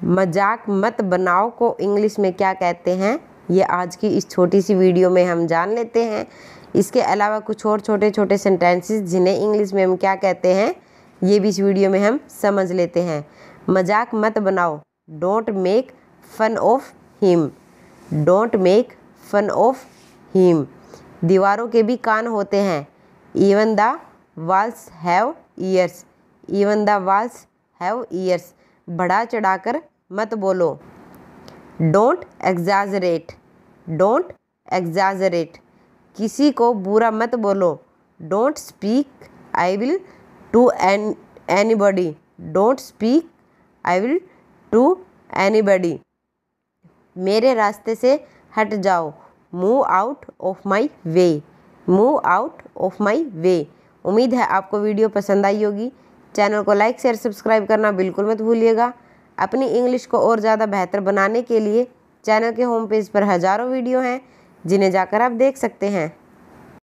मज़ाक मत बनाओ को इंग्लिश में क्या कहते हैं? ये आज की इस छोटी सी वीडियो में हम जान लेते हैं। इसके अलावा कुछ और छोटे छोटे सेंटेंसेस जिन्हें इंग्लिश में हम क्या कहते हैं, ये भी इस वीडियो में हम समझ लेते हैं। मज़ाक मत बनाओ। Don't make fun of him don't make fun of him दीवारों के भी कान होते हैं। Even the walls have ears even the walls have ears बढ़ा चढ़ाकर मत बोलो। डोंट एग्जाजरेट डोंट एग्जाजरेट किसी को बुरा मत बोलो। Don't speak evil to an anybody don't speak evil to anybody मेरे रास्ते से हट जाओ। Move out of my way move out of my way उम्मीद है आपको वीडियो पसंद आई होगी। चैनल को लाइक शेयर सब्सक्राइब करना बिल्कुल मत भूलिएगा। अपनी इंग्लिश को और ज़्यादा बेहतर बनाने के लिए चैनल के होम पेज पर हज़ारों वीडियो हैं, जिन्हें जाकर आप देख सकते हैं।